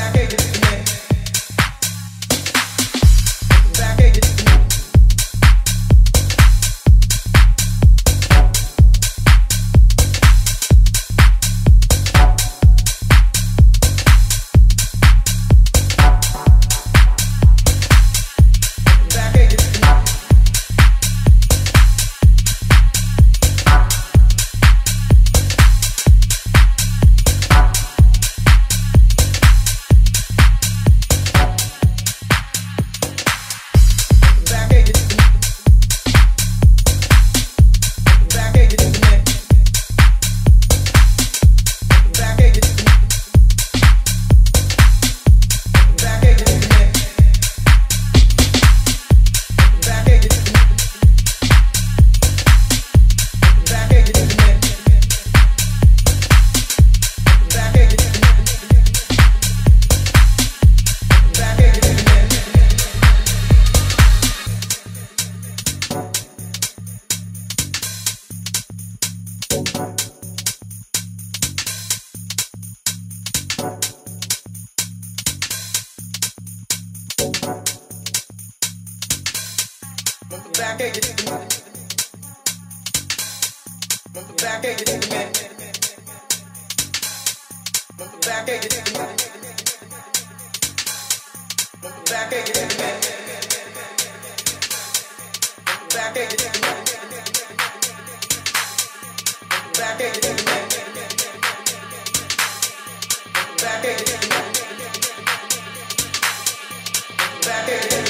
Back Back at you. Back at it.